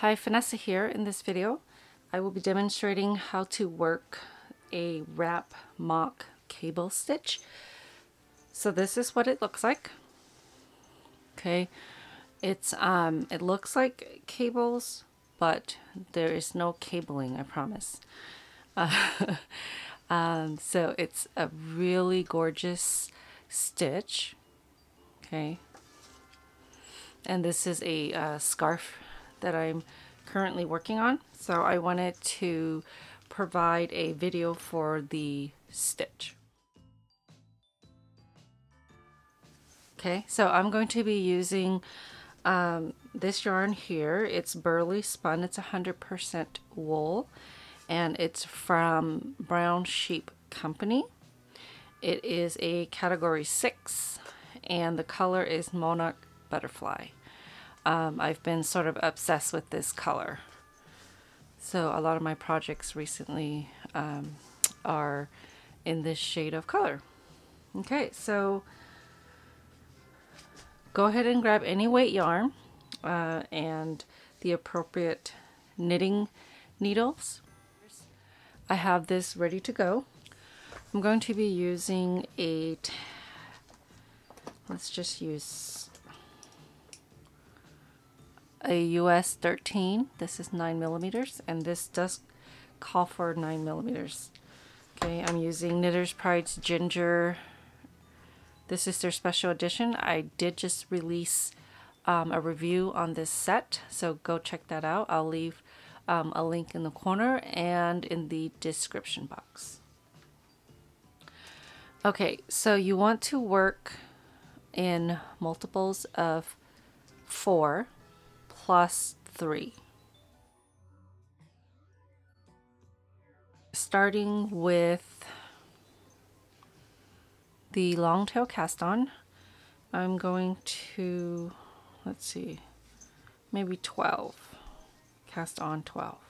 Hi, Phanessa here. In this video, I will be demonstrating how to work a wrap mock cable stitch. So this is what it looks like. Okay, it's um, it looks like cables, but there is no cabling. I promise. Uh, um, so it's a really gorgeous stitch. Okay, and this is a uh, scarf that I'm currently working on. So I wanted to provide a video for the stitch. Okay, so I'm going to be using um, this yarn here. It's Burly Spun. It's 100% wool and it's from Brown Sheep Company. It is a category 6 and the color is Monarch Butterfly um, I've been sort of obsessed with this color. So a lot of my projects recently um, are in this shade of color. Okay, so go ahead and grab any weight yarn uh, and the appropriate knitting needles. I have this ready to go. I'm going to be using a, let's just use a US 13. This is 9 millimeters, and this does call for 9 millimeters. Okay, I'm using Knitter's Pride's Ginger. This is their special edition. I did just release um, a review on this set, so go check that out. I'll leave um, a link in the corner and in the description box. Okay, so you want to work in multiples of four plus 3. Starting with the long tail cast on, I'm going to, let's see, maybe 12, cast on 12.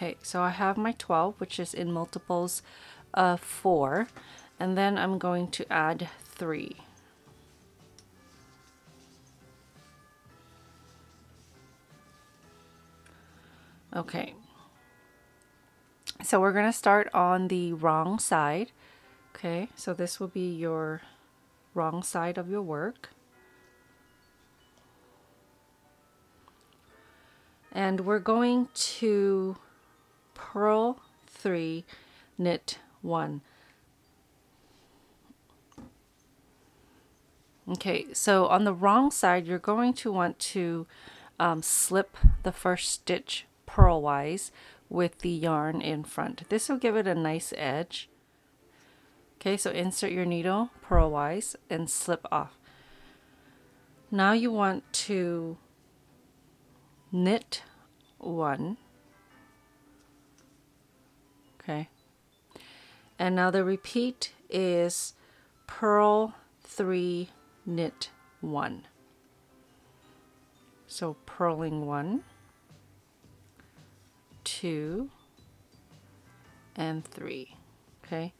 Okay, so I have my 12, which is in multiples of 4, and then I'm going to add 3. Okay, so we're going to start on the wrong side. Okay, so this will be your wrong side of your work. And we're going to purl 3 knit 1 okay so on the wrong side you're going to want to um, slip the first stitch purlwise with the yarn in front. This will give it a nice edge. Okay so insert your needle purlwise and slip off. Now you want to knit one okay. And now the repeat is purl 3 knit 1 so purling 1 2 and 3 okay.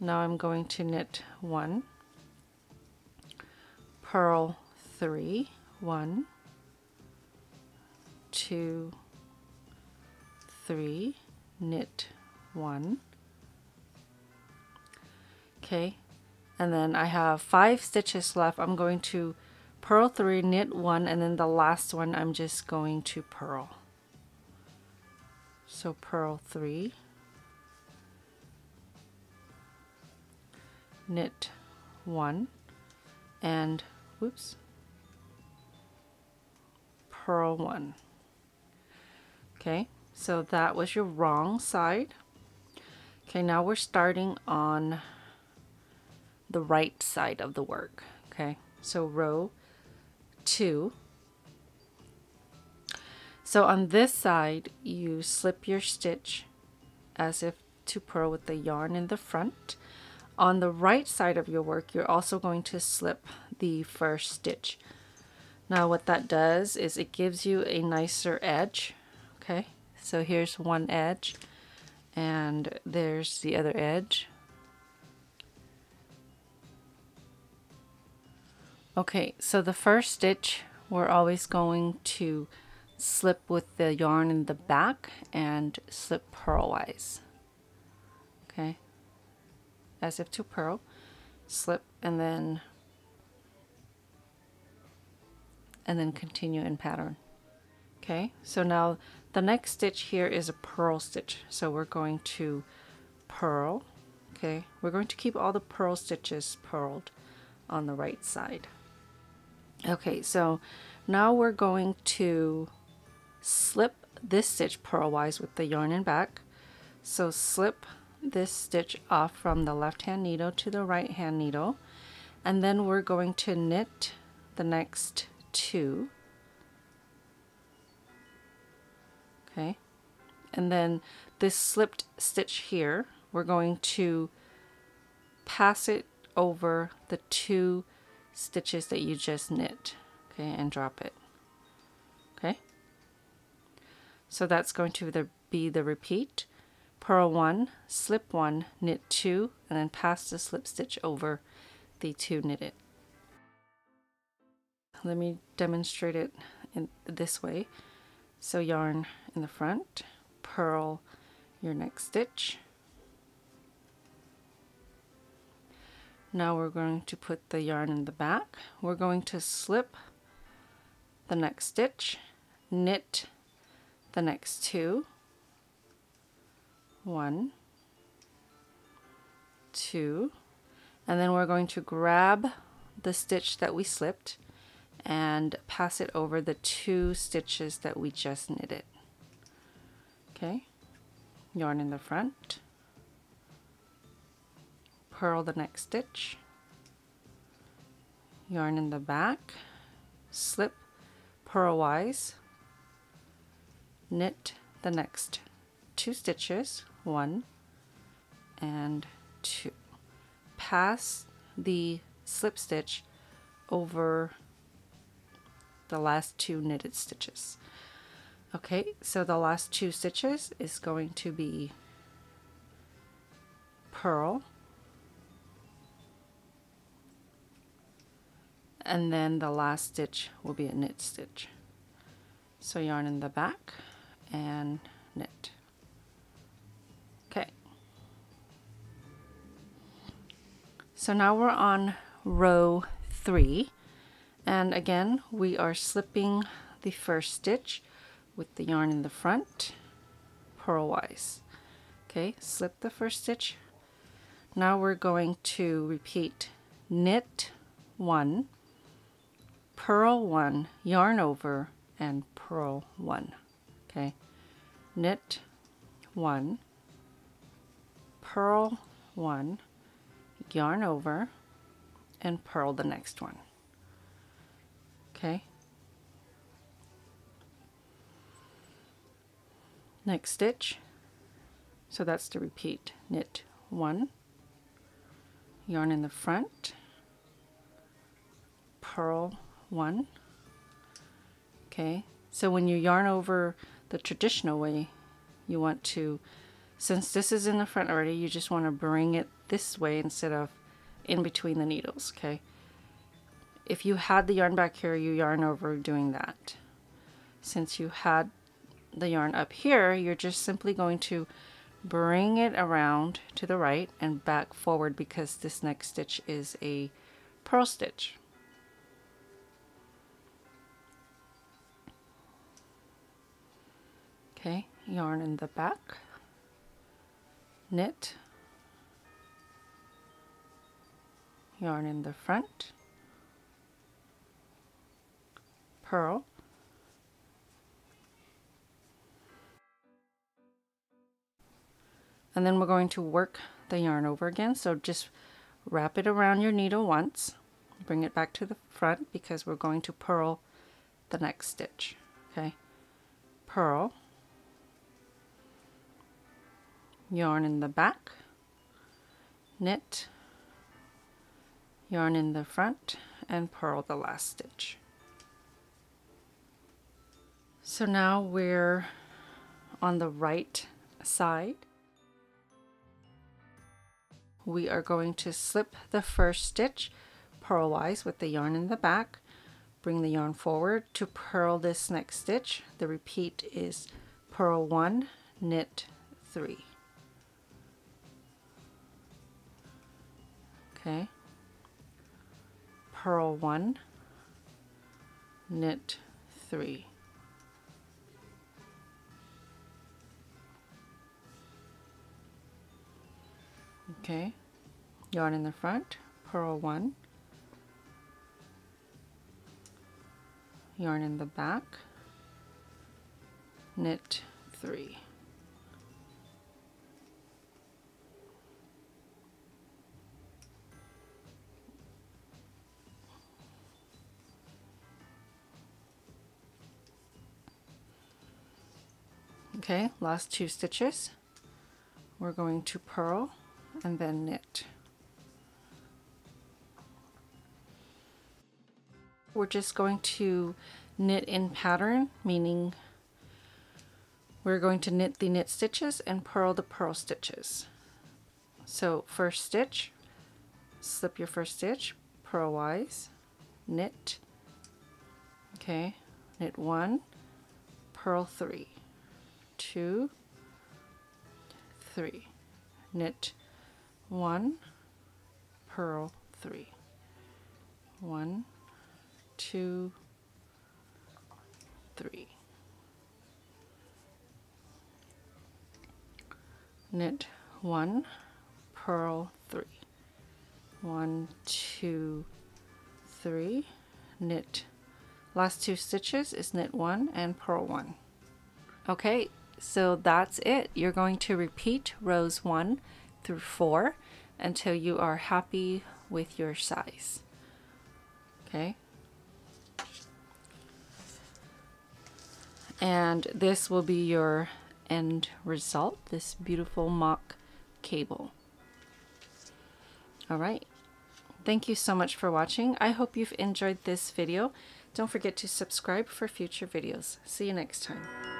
Now I'm going to knit 1 purl 3 1 2 3 knit one. Okay and then I have five stitches left. I'm going to purl three knit one and then the last one I'm just going to purl so purl three. Knit one and whoops. Purl one. Okay so that was your wrong side Okay, now we're starting on the right side of the work. Okay, so row two. So on this side, you slip your stitch as if to purl with the yarn in the front. On the right side of your work, you're also going to slip the first stitch. Now what that does is it gives you a nicer edge. Okay, so here's one edge and there's the other edge. Okay, so the first stitch we're always going to slip with the yarn in the back and slip purlwise. Okay, as if to purl, slip and then and then continue in pattern. Okay, so now the next stitch here is a purl stitch. So we're going to purl. Okay, we're going to keep all the purl stitches purled on the right side. Okay, so now we're going to slip this stitch purlwise with the yarn in back. So slip this stitch off from the left hand needle to the right hand needle and then we're going to knit the next two okay? And then this slipped stitch here we're going to pass it over the two stitches that you just knit okay and drop it okay? So that's going to be the repeat purl one slip one knit two and then pass the slip stitch over the two knitted. Let me demonstrate it in this way so yarn in the front purl your next stitch. Now we're going to put the yarn in the back. We're going to slip the next stitch knit the next two. One two and then we're going to grab the stitch that we slipped and pass it over the two stitches that we just knitted. Okay, yarn in the front, purl the next stitch, yarn in the back, slip purlwise, knit the next two stitches, one and two. Pass the slip stitch over the last two knitted stitches. Okay, so the last two stitches is going to be purl and then the last stitch will be a knit stitch. So yarn in the back and knit. Okay. So now we're on row three and again we are slipping the first stitch with the yarn in the front purlwise okay slip the first stitch. Now we're going to repeat knit one purl one yarn over and purl one. Okay knit one purl one yarn over and purl the next one okay. Next stitch. So that's to repeat knit one. Yarn in the front. Purl one. Okay. So when you yarn over the traditional way you want to since this is in the front already you just want to bring it this way instead of in between the needles okay if you had the yarn back here, you yarn over doing that. Since you had the yarn up here, you're just simply going to bring it around to the right and back forward because this next stitch is a purl stitch. Okay, yarn in the back, knit, yarn in the front, purl. And then we're going to work the yarn over again. So just wrap it around your needle once, bring it back to the front because we're going to purl the next stitch. Okay, purl, yarn in the back, knit, yarn in the front, and purl the last stitch. So now we're on the right side. we are going to slip the first stitch purlwise with the yarn in the back. Bring the yarn forward to purl this next stitch. The repeat is purl 1 knit 3 okay. Purl 1 knit 3 okay. Yarn in the front. Purl 1 yarn in the back. Knit 3 okay last two stitches. We're going to purl and then knit. We're just going to knit in pattern, meaning we're going to knit the knit stitches and purl the purl stitches. So first stitch, slip your first stitch, purlwise, knit, okay, knit one, purl three, two, three, knit one, purl three. One, two, three. Knit one, purl three. One, two, three. Knit. Last two stitches is knit one and purl one. Okay, so that's it. You're going to repeat rows one through four until you are happy with your size. Okay. And this will be your end result, this beautiful mock cable. All right. Thank you so much for watching. I hope you've enjoyed this video. Don't forget to subscribe for future videos. See you next time.